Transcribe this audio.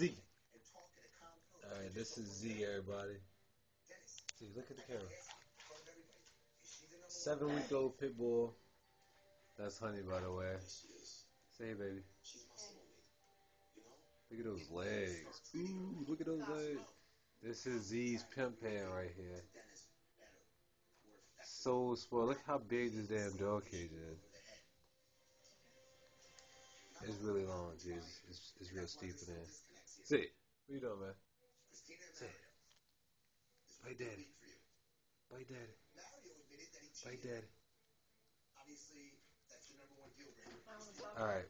Z. Alright, this is Z, everybody. See, look at the camera. Seven week old pit bull. That's Honey, by the way. Say baby. Look at those legs. Ooh, look at those legs. This is Z's pimp pan right here. So spoiled. Look how big this damn dog cage is. It's really long. It's, it's, it's real steep in there. See, what you doing, man? See. Bye, daddy. Bye, daddy. Bye, daddy. Obviously, that's your number one deal breaker. All right.